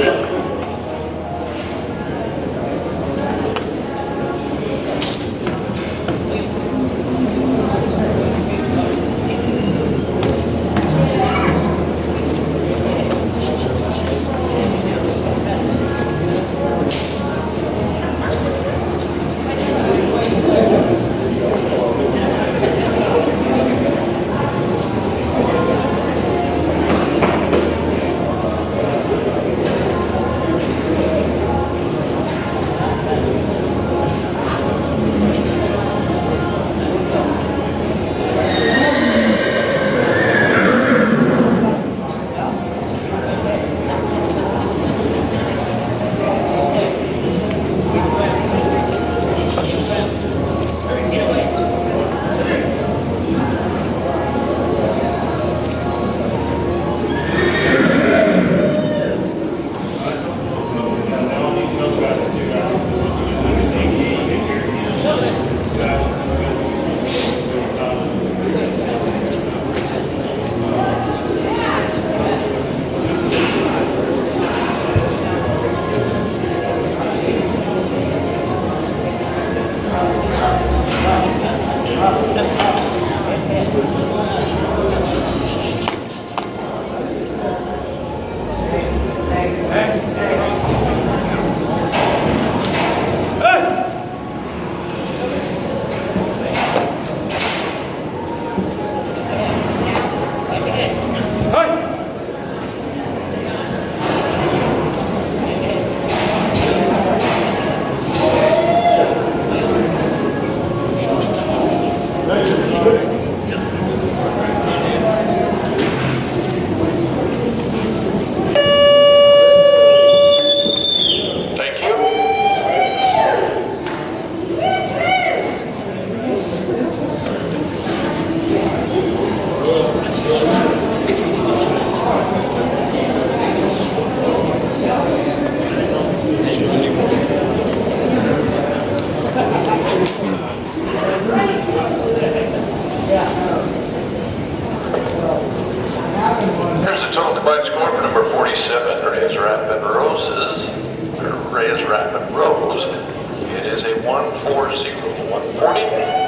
Yeah. Here's the total combined score for number 47, Reys Rap N Roses, Reys Rap N Rose. It is a 140, 140.